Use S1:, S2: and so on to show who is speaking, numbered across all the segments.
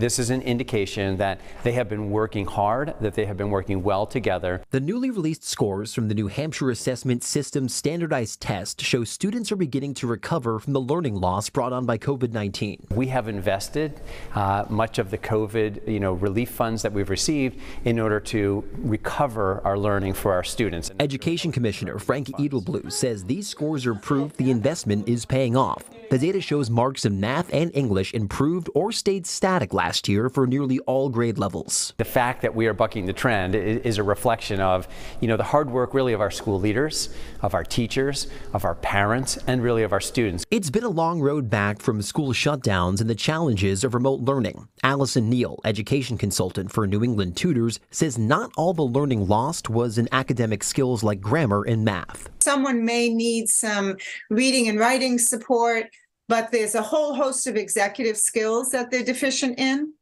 S1: This is an indication that they have been working hard, that they have been working well together.
S2: The newly released scores from the New Hampshire Assessment System standardized test show students are beginning to recover from the learning loss brought on by COVID-19.
S1: We have invested uh, much of the COVID, you know, relief funds that we've received in order to recover our learning for our students.
S2: Education Commissioner Frank Edelblut says these scores are proof the investment is paying off. The data shows marks in math and English improved or stayed static last year for nearly all grade levels.
S1: The fact that we are bucking the trend is a reflection of, you know, the hard work really of our school leaders, of our teachers, of our parents, and really of our students.
S2: It's been a long road back from school shutdowns and the challenges of remote learning. Allison Neal, education consultant for New England Tutors, says not all the learning lost was in academic skills like grammar and math.
S3: Someone may need some reading and writing support, but there's a whole host of executive skills that they're deficient in.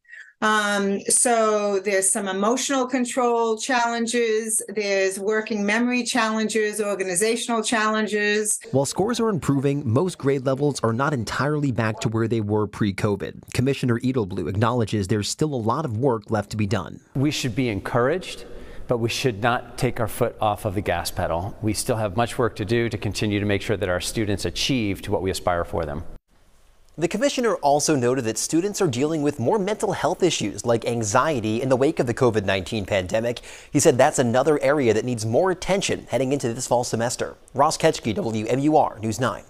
S3: Um, so there's some emotional control challenges, there's working memory challenges, organizational challenges.
S2: While scores are improving, most grade levels are not entirely back to where they were pre-COVID. Commissioner Edelblut acknowledges there's still a lot of work left to be done.
S1: We should be encouraged but we should not take our foot off of the gas pedal. We still have much work to do to continue to make sure that our students achieve to what we aspire for them.
S2: The commissioner also noted that students are dealing with more mental health issues like anxiety in the wake of the COVID 19 pandemic. He said that's another area that needs more attention heading into this fall semester. Ross Ketschke, WMUR News 9.